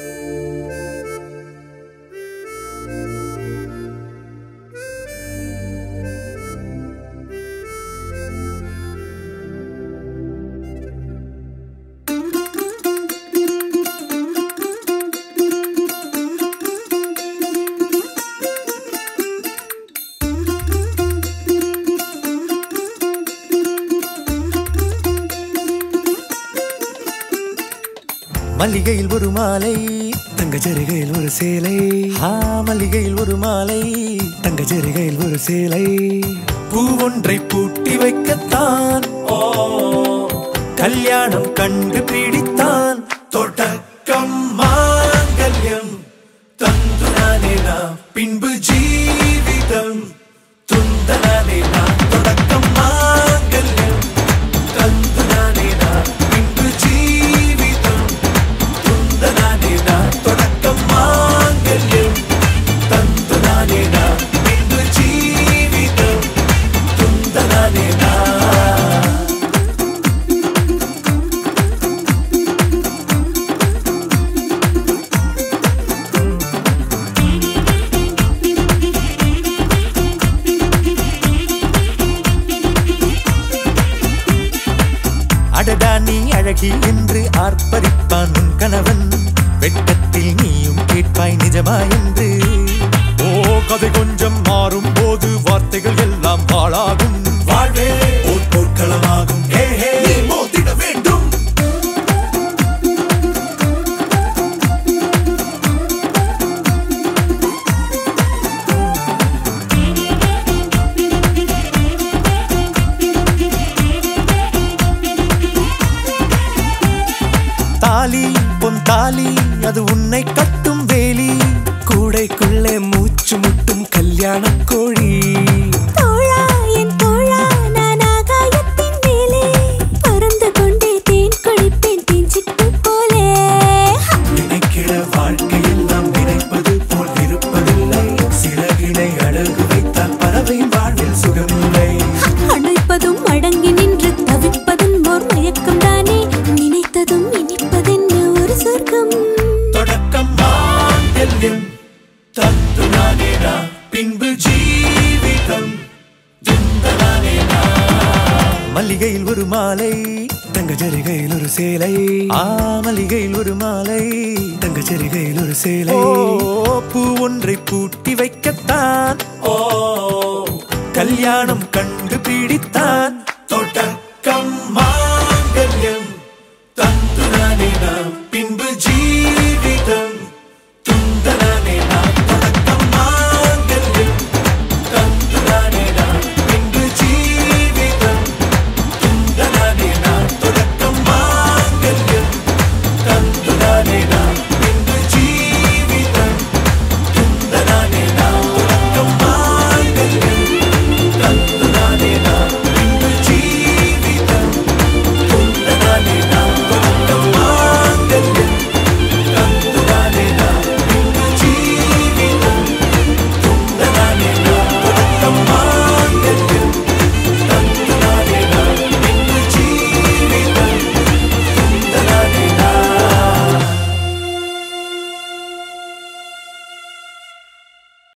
Música மல்லிகையில் ஒரு மாலை. தங்க ஜரிகையில் ஒரு சேலை. ஆ மல்லிகையில் ஒரு மாலை. தங்க ஜரிகையில் ஒரு சேலை. பூ ஒன்றை பூட்டி வைக்கத்தான். ஓ. கல்யாணம் கண்டு பிடித்தான். தொடக்கம் மாங்கல்யம் தந்துனானே நாம் பின்பு ஜீவிதம் அடடா நீ அழகி என்று ஆர்ப்பரிப்பான் உன் கணவன். வெட்டத்தில் நீயும் கேட்பாய் நிஜமா என்று. ஓ கதை கொஞ்சம் மாறும் போது வார்த்தைகள் எல்லாம் பாழாகும். வாழ்வே ஓர் தாலி தாலி அது உன்னை கட்டும் வேலி. கூடைக்குள்ளே மூச்சு முட்டும் கல்யாண கோழி. மல்லிகையில் ஒரு மாலை தங்க ஜரிகையில் ஒரு சேலை. ஆ மல்லிகையில் ஒரு மாலை தங்க ஜரிகையில் ஒரு சேலை. பூ ஒன்றை பூட்டி வைக்கத்தான். ஓ கல்யாணம் கண்டு பிடித்தான். தொடக்கம் மாங்கல்யம் தந்து நானே நாம்